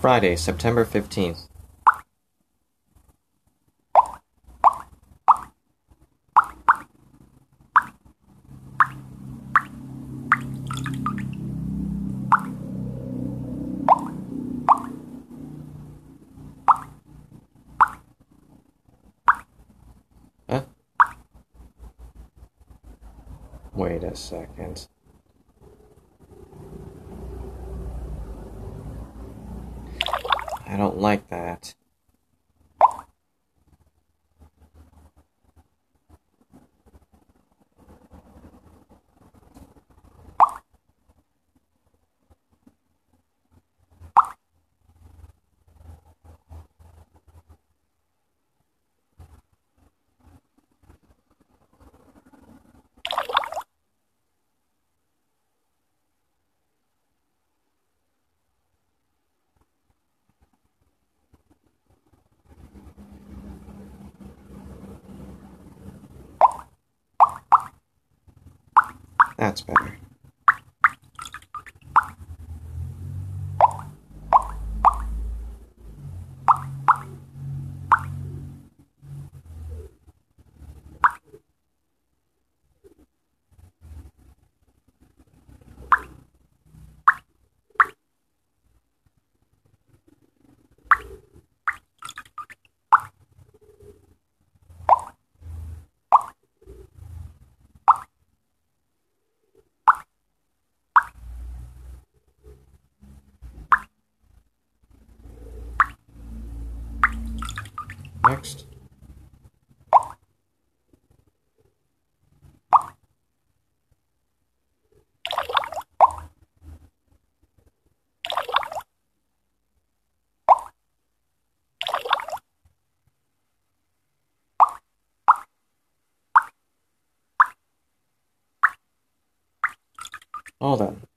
Friday, September 15th. Huh? Wait a second. I don't like that. That's better. Next. All done.